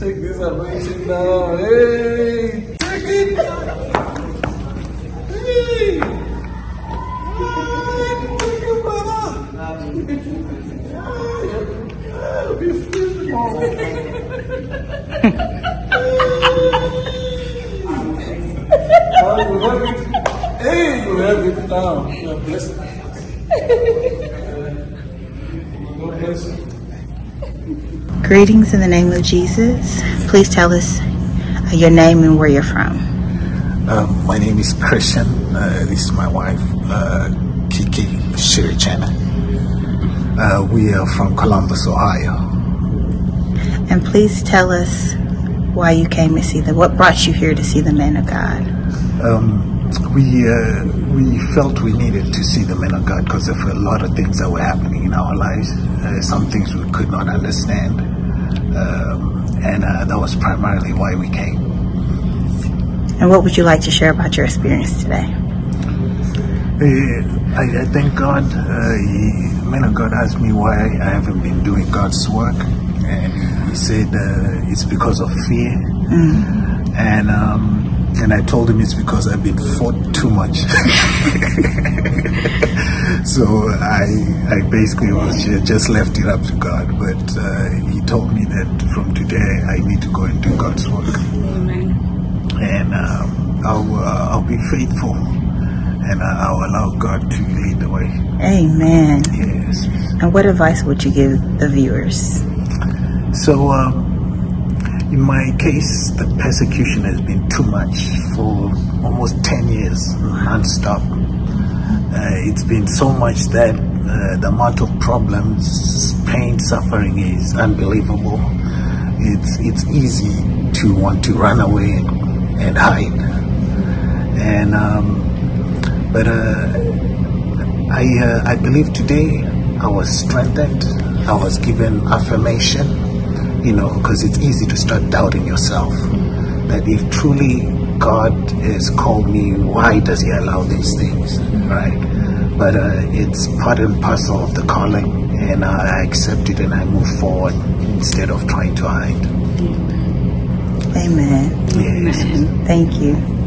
salvation now. Hey, take it. Hey. Thank you, brother. Hey, you have it now. God bless you. God bless you. Greetings in the name of Jesus. Please tell us uh, your name and where you're from. Um, my name is Christian. Uh, this is my wife, uh, Kiki Shirichana. Uh, we are from Columbus, Ohio. And please tell us why you came to see the, what brought you here to see the man of God. Um, we uh, we felt we needed to see the man of God because of a lot of things that were happening in our lives. Uh, some things we could not understand, um, and uh, that was primarily why we came. And what would you like to share about your experience today? Uh, I, I thank God. Uh, he, man of God asked me why I haven't been doing God's work, and he said uh, it's because of fear. And um, and I told him it's because I've been fought too much. so I I basically was just left it up to God, but uh, he told me that from today I need to go and do God's work Amen. and um, I'll, uh, I'll be faithful and I'll allow God to lead the way. Amen. Yes. And what advice would you give the viewers? So, um, in my case, the persecution has been too much for almost 10 years, non-stop. Uh, it's been so much that uh, the amount of problems, pain, suffering is unbelievable. It's, it's easy to want to run away and, and hide. And, um, but uh, I, uh, I believe today I was strengthened. I was given affirmation, you know, because it's easy to start doubting yourself. That if truly God has called me, why does He allow these things, right? But uh, it's part and parcel of the calling, and I accept it and I move forward instead of trying to hide. Amen. Yes. Thank you.